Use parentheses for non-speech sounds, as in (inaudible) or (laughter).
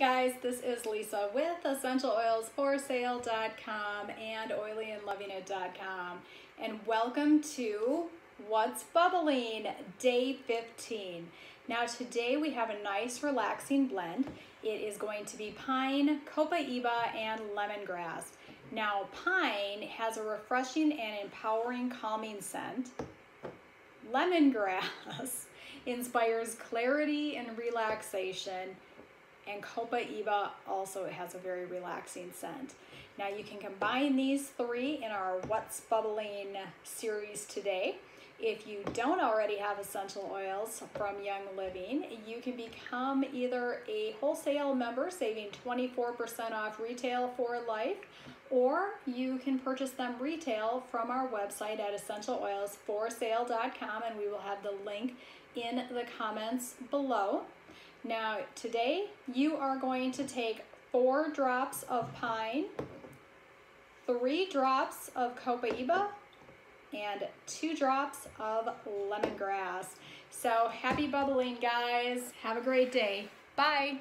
guys, this is Lisa with EssentialOilsForSale.com and OilyAndLovingIt.com and welcome to What's Bubbling Day 15. Now today we have a nice relaxing blend. It is going to be pine, copaiba, and lemongrass. Now pine has a refreshing and empowering calming scent. Lemongrass (laughs) inspires clarity and relaxation and Copaiba also has a very relaxing scent. Now you can combine these three in our What's Bubbling series today. If you don't already have essential oils from Young Living, you can become either a wholesale member saving 24% off retail for life, or you can purchase them retail from our website at essentialoilsforsale.com and we will have the link in the comments below. Now today you are going to take four drops of pine, three drops of copaiba, and two drops of lemongrass. So happy bubbling guys. Have a great day. Bye.